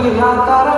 di antara